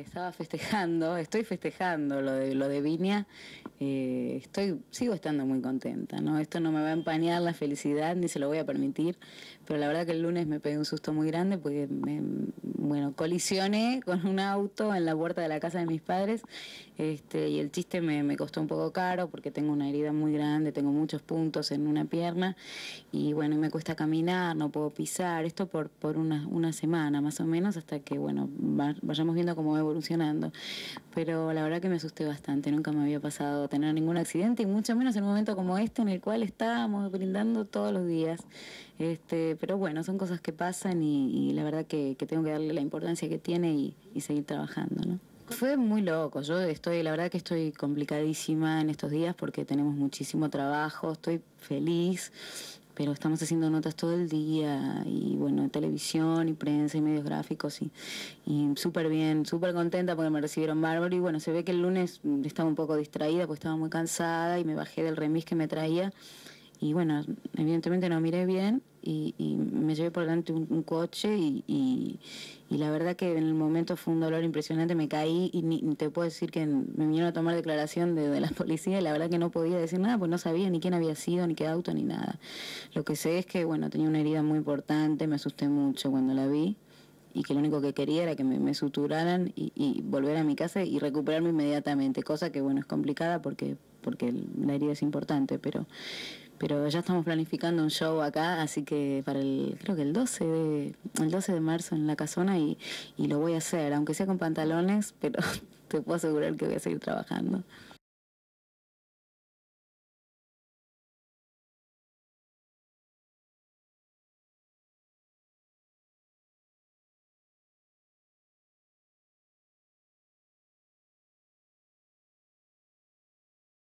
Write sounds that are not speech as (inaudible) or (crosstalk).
estaba festejando, estoy festejando lo de lo de Viña, eh, estoy, sigo estando muy contenta, ¿no? Esto no me va a empañar la felicidad ni se lo voy a permitir, pero la verdad que el lunes me pegué un susto muy grande porque me, bueno, colisioné con un auto en la puerta de la casa de mis padres, este, y el chiste me, me costó un poco caro porque tengo una herida muy grande, tengo muchos puntos en una pierna, y bueno, me cuesta caminar, no puedo pisar, esto por, por una, una semana más o menos, hasta que bueno, vayamos viendo cómo va evolucionando. Pero la verdad que me asusté bastante, nunca me había pasado tener ningún accidente y mucho menos en un momento como este en el cual estábamos brindando todos los días. Este, pero bueno, son cosas que pasan y, la verdad que, tengo que darle la importancia que tiene y, y seguir trabajando, ¿no? Fue muy loco, yo estoy, la verdad que estoy complicadísima en estos días porque tenemos muchísimo trabajo, estoy feliz, pero estamos haciendo notas todo el día y bueno, televisión y prensa y medios gráficos y, y súper bien, súper contenta porque me recibieron bárbaro. Y bueno, se ve que el lunes estaba un poco distraída porque estaba muy cansada y me bajé del remis que me traía. Y bueno, evidentemente no miré bien y, me llevé por delante un, coche y, y, la verdad que en el momento fue un dolor impresionante, me caí y ni, te puedo decir que me vinieron a tomar declaración de, de, la (laughs) policía y la verdad que no podía decir nada, pues no sabía ni quién había sido, ni qué auto, ni nada. Lo que sé es que, bueno, tenía una herida muy importante, me asusté mucho cuando la vi y que lo único que quería era que me, me suturaran y, y, volver a mi casa y recuperarme inmediatamente, cosa que bueno es complicada porque porque la herida es importante, pero pero ya estamos planificando un show acá, así que para el, creo que el 12 de, el 12 de marzo en la casona y, y lo voy a hacer, aunque sea con pantalones, pero (laughs) te puedo asegurar que voy a seguir trabajando.